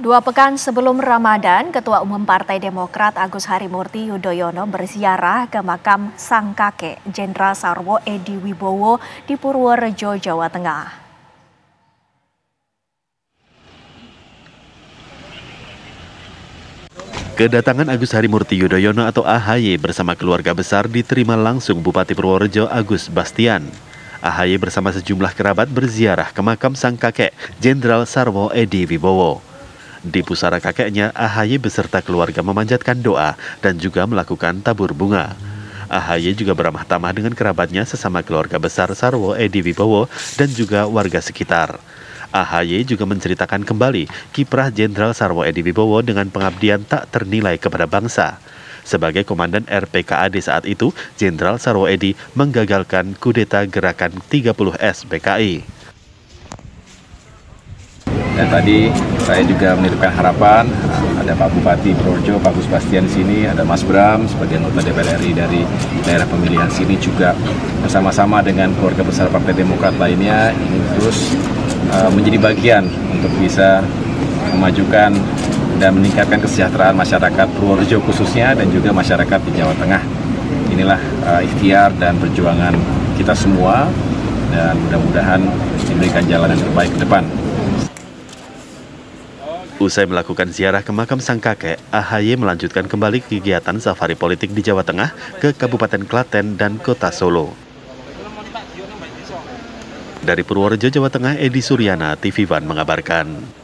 Dua pekan sebelum Ramadan, Ketua Umum Partai Demokrat Agus Harimurti Yudhoyono berziarah ke makam sang kakek Jenderal Sarwo Edi Wibowo di Purworejo, Jawa Tengah. Kedatangan Agus Harimurti Yudhoyono atau AHY bersama keluarga besar diterima langsung Bupati Purworejo Agus Bastian. AHY bersama sejumlah kerabat berziarah ke makam sang kakek Jenderal Sarwo Edi Wibowo. Di pusara kakeknya, AHY beserta keluarga memanjatkan doa dan juga melakukan tabur bunga. AHY juga beramah tamah dengan kerabatnya sesama keluarga besar Sarwo Edi Wibowo dan juga warga sekitar. AHY juga menceritakan kembali kiprah Jenderal Sarwo Edi Wibowo dengan pengabdian tak ternilai kepada bangsa. Sebagai Komandan RPKAD saat itu, Jenderal Sarwo Edi menggagalkan kudeta gerakan 30S PKI. Dan tadi saya juga menitipkan harapan, ada Pak Bupati Purworejo, Pak Gus Bastian di sini, ada Mas Bram sebagai anggota DPR RI dari daerah pemilihan sini juga bersama-sama dengan keluarga besar Partai Demokrat lainnya ingin terus uh, menjadi bagian untuk bisa memajukan dan meningkatkan kesejahteraan masyarakat Purworejo khususnya dan juga masyarakat di Jawa Tengah. Inilah uh, ikhtiar dan perjuangan kita semua dan mudah-mudahan diberikan jalan yang terbaik ke depan. Usai melakukan ziarah ke makam sang kakek, AHY melanjutkan kembali kegiatan safari politik di Jawa Tengah ke Kabupaten Klaten dan Kota Solo. Dari Purworejo, Jawa Tengah, Edi Suryana, TV One mengabarkan.